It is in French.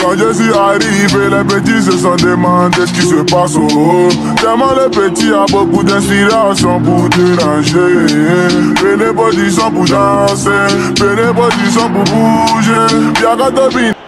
Quand je suis arrivé, les petits se sont demandé ce qui se passe au haut. Tellement les petits a beaucoup d'inspiration pour déranger. Prenez pas du sang pour danser, prenez pas du sang pour bouger. Bien quand